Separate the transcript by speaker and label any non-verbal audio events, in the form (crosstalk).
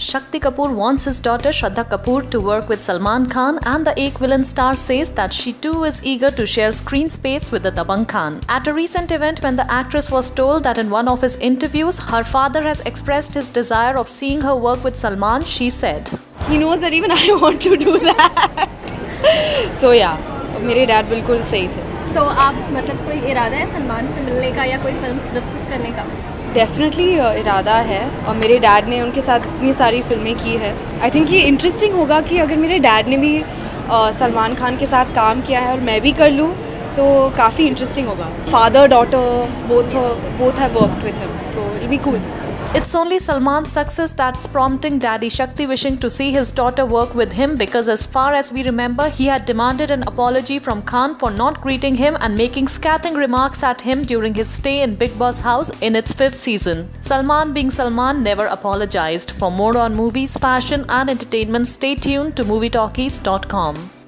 Speaker 1: Shakti Kapoor wants his daughter Shraddha Kapoor to work with Salman Khan, and the Ek villain star says that she too is eager to share screen space with the Dabangg Khan. At a recent event, when the actress was told that in one of his interviews, her father has expressed his desire of seeing her work with Salman, she said,
Speaker 2: He knows that even I (laughs) want to do that. (laughs) so, yeah, my dad, was absolutely right."
Speaker 3: तो आप मतलब कोई इरादा है सलमान से मिलने का या कोई फ़िल्म डिस्कस करने का?
Speaker 2: डेफिनेटली इरादा है और मेरे डैड ने उनके साथ इतनी सारी फ़िल्में की है। आई थिंक ये इंटरेस्टिंग होगा कि अगर मेरे डैड ने भी सलमान खान के साथ काम किया है और मैं भी कर लूँ तो काफ़ी इंटरेस्टिंग होगा। Father daughter both both have work with him so it be cool
Speaker 1: It's only Salman's success that's prompting Daddy Shakti wishing to see his daughter work with him because, as far as we remember, he had demanded an apology from Khan for not greeting him and making scathing remarks at him during his stay in Bigg Boss house in its fifth season. Salman, being Salman, never apologized. For more on movies, fashion, and entertainment, stay tuned to MovieTalkies.com.